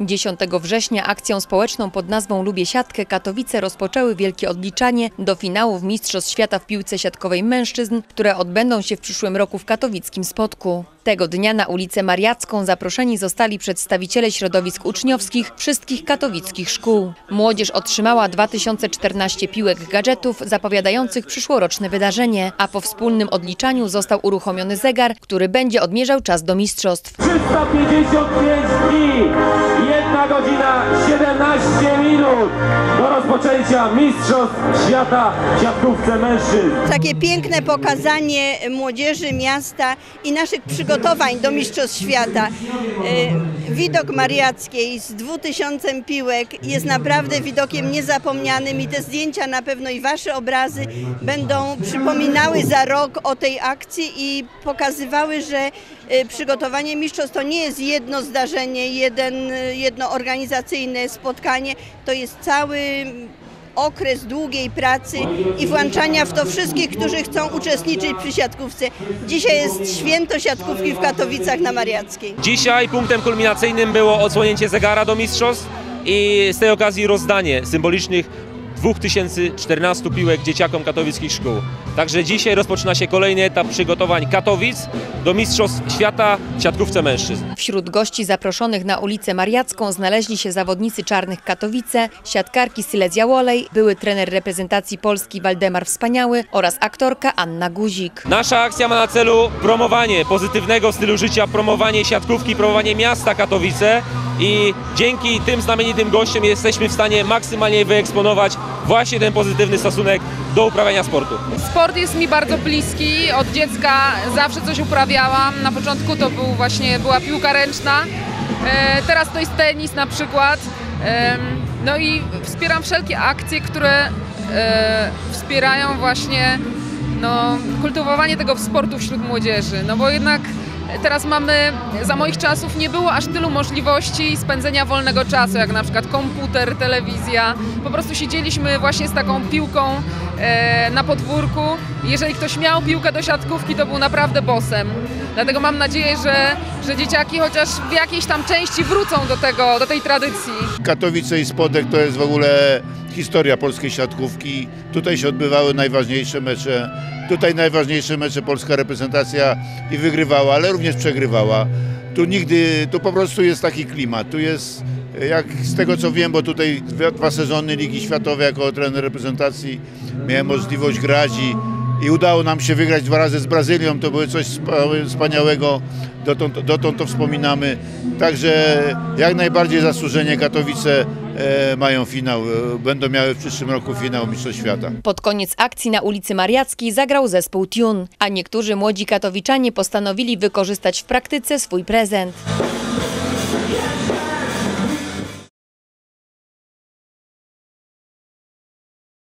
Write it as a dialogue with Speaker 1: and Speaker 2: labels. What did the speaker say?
Speaker 1: 10 września akcją społeczną pod nazwą Lubię Siatkę Katowice rozpoczęły wielkie odliczanie do finałów Mistrzostw Świata w piłce siatkowej mężczyzn, które odbędą się w przyszłym roku w katowickim Spodku. Tego dnia na ulicę Mariacką zaproszeni zostali przedstawiciele środowisk uczniowskich wszystkich katowickich szkół. Młodzież otrzymała 2014 piłek gadżetów zapowiadających przyszłoroczne wydarzenie, a po wspólnym odliczaniu został uruchomiony zegar, który będzie odmierzał czas do mistrzostw.
Speaker 2: 355 dni, 1 godzina 17 minut do rozpoczęcia Mistrzostw Świata w siatkówce mężczyzn.
Speaker 3: takie piękne pokazanie młodzieży miasta i naszych przygotowań do Mistrzostw Świata. Widok Mariackiej z 2000 piłek jest naprawdę widokiem niezapomnianym i te zdjęcia na pewno i Wasze obrazy będą przypominały za rok o tej akcji i pokazywały, że e, przygotowanie mistrzostw to nie jest jedno zdarzenie, jeden, e, jedno organizacyjne spotkanie, to jest cały okres długiej pracy i włączania w to wszystkich, którzy chcą uczestniczyć przy siatkówce. Dzisiaj jest święto siatkówki w Katowicach na Mariackiej.
Speaker 4: Dzisiaj punktem kulminacyjnym było odsłonięcie zegara do mistrzostw i z tej okazji rozdanie symbolicznych 2014 piłek dzieciakom katowickich szkół. Także dzisiaj rozpoczyna się kolejny etap przygotowań Katowic do Mistrzostw Świata w siatkówce mężczyzn.
Speaker 1: Wśród gości zaproszonych na ulicę Mariacką znaleźli się zawodnicy Czarnych Katowice, siatkarki Silezja Wolej, były trener reprezentacji Polski Waldemar Wspaniały oraz aktorka Anna Guzik.
Speaker 4: Nasza akcja ma na celu promowanie pozytywnego stylu życia, promowanie siatkówki, promowanie miasta Katowice i dzięki tym znamienitym gościom jesteśmy w stanie maksymalnie wyeksponować właśnie ten pozytywny stosunek do uprawiania sportu.
Speaker 5: Sport jest mi bardzo bliski. Od dziecka zawsze coś uprawiałam. Na początku to był właśnie, była piłka ręczna. E, teraz to jest tenis na przykład. No i wspieram wszelkie akcje, które e, wspierają właśnie no, kultywowanie tego sportu wśród młodzieży. No bo jednak teraz mamy, za moich czasów nie było aż tylu możliwości spędzenia wolnego czasu, jak na przykład komputer, telewizja. Po prostu siedzieliśmy właśnie z taką piłką e, na podwórku. Jeżeli ktoś miał piłkę do siatkówki, to był naprawdę bosem. Dlatego mam nadzieję, że, że dzieciaki chociaż w jakiejś tam części wrócą do tego, do tej tradycji.
Speaker 6: Katowice i Spodek to jest w ogóle historia polskiej siatkówki. Tutaj się odbywały najważniejsze mecze. Tutaj najważniejsze mecze polska reprezentacja i wygrywała, ale również przegrywała. Tu nigdy, tu po prostu jest taki klimat. Tu jest, jak z tego co wiem, bo tutaj dwa, sezony Ligi Światowej jako trener reprezentacji miałem możliwość grać i, i udało nam się wygrać dwa razy z Brazylią. To było coś spa- wspaniałego. Dotąd, dotąd to wspominamy. Także jak najbardziej zasłużenie Katowice e, mają finał. E, będą miały w przyszłym roku finał Mistrzostw Świata.
Speaker 1: Pod koniec akcji na ulicy Mariackiej zagrał zespół Tune, a niektórzy młodzi katowiczanie postanowili wykorzystać w praktyce swój prezent.